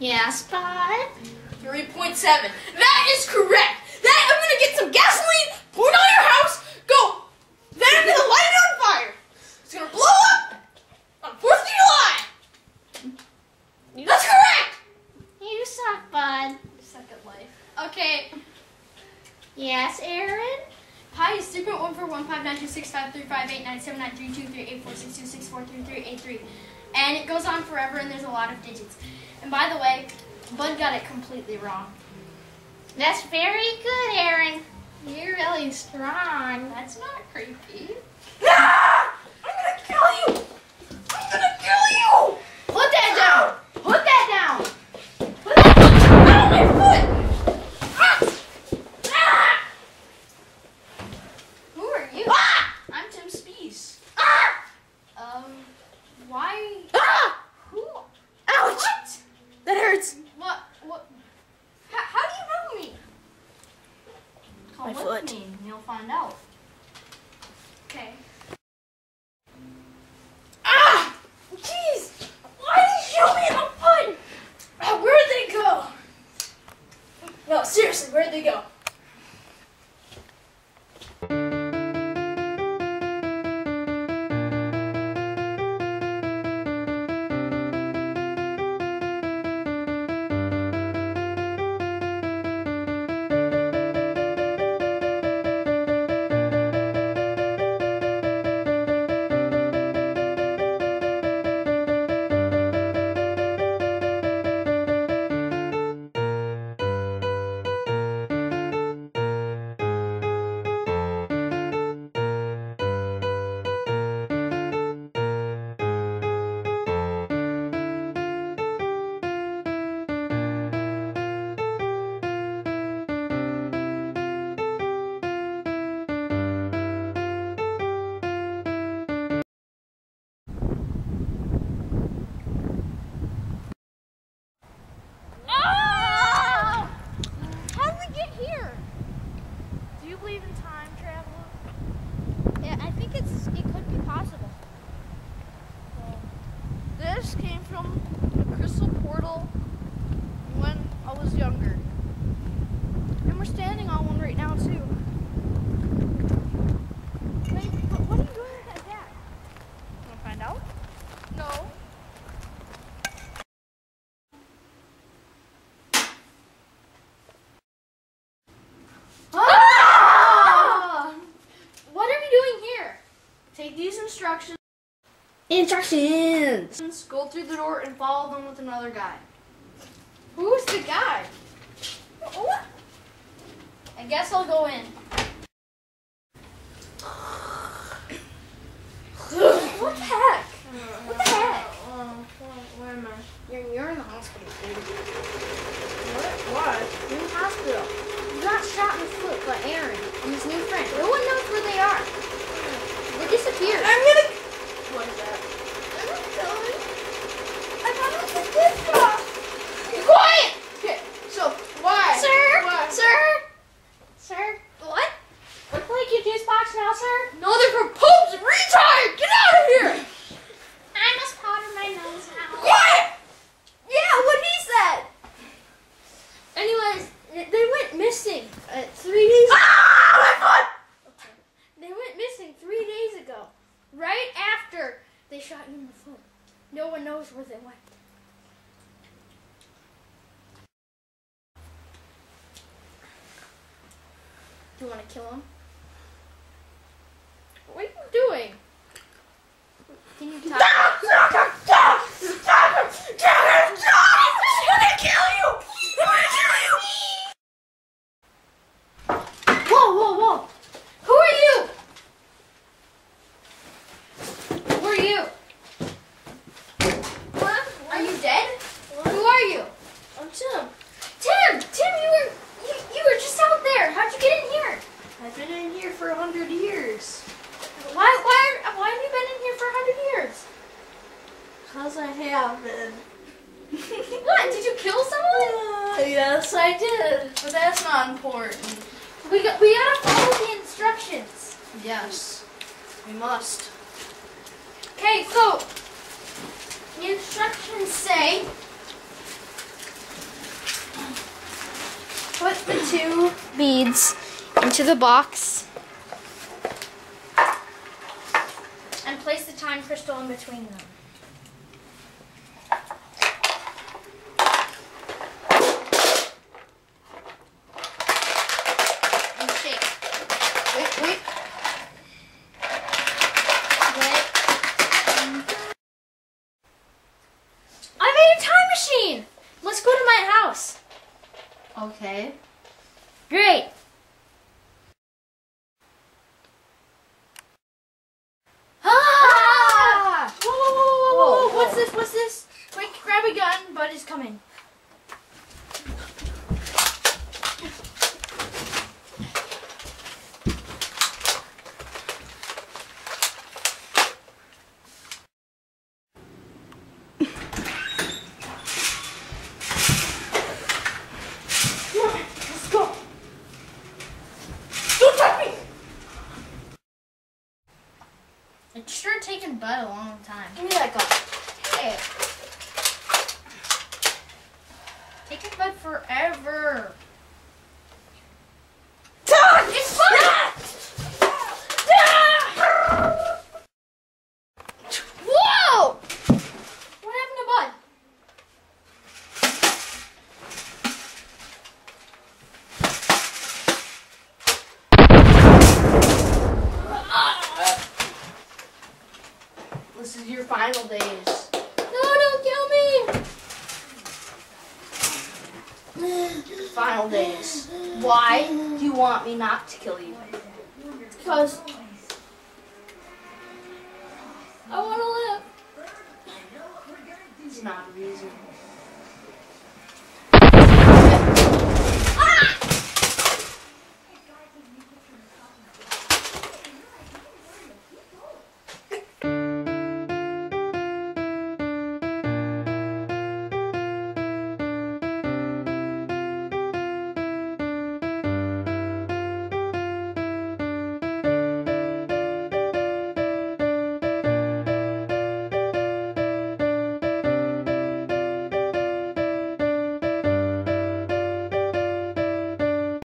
Yes, Bud. 3.7. That is correct. That I'm gonna get some gasoline, pour it on your house, go. Then I'm gonna light it on fire. It's gonna blow up on 4th of July. That's correct. You suck, Bud. Second life. Okay. Yes, Aaron. Pi is 3.141592653589793238462643383. And it goes on forever and there's a lot of digits. And by the way, Bud got it completely wrong. That's very good, Aaron. You're really strong. That's not creepy. Instructions, Instructions. go through the door, and follow them with another guy. Who's the guy? What? I guess I'll go in. what the heck? What the heck? where am I? You're, you're in the hospital, dude. What? Why? You're in the hospital. You got shot in the foot by Aaron and his new friend. No one knows where they are. Disappeared. I'm gonna. What is that? I'm not telling. I thought it was a gift shop. Be quiet! Okay, so why? Sir? Why? Sir? Sir? What? Look like your juice box now, sir? No, they're for Pope's retard! Get out of here! I must powder my nose now. Quiet! Yeah, what he said! Anyways, they went missing uh, three days Ah! My foot! They went missing three days ago. Right after they shot you in the foot. No one knows where they went. Do you want to kill him? What are you doing? Can you talk? Stop! Stop! Stop! Stop! Stop! Stop! I'm gonna kill you! I'm gonna kill you! Whoa, whoa, whoa! Who are you? Who are you? What? Are you dead? Who are you? I'm Tim. Tim! Tim, you were you, you were just out there. How'd you get in here? I've been in here for a hundred years. Why why why have you been in here for a hundred years? Cause I have been. What? Did you kill someone? Uh, yes, I did. But that's not important. We got we gotta follow the instructions. Yes, we must. Okay, so the instructions say put the two beads into the box and time crystal in between them. And shake. Wait. Wait. It's sure taken Bud a long time. Give me that gun. Hey. Taken Bud forever. final days. No, don't kill me! Final days. Why do you want me not to kill you? Because I want to live. It's not reasonable.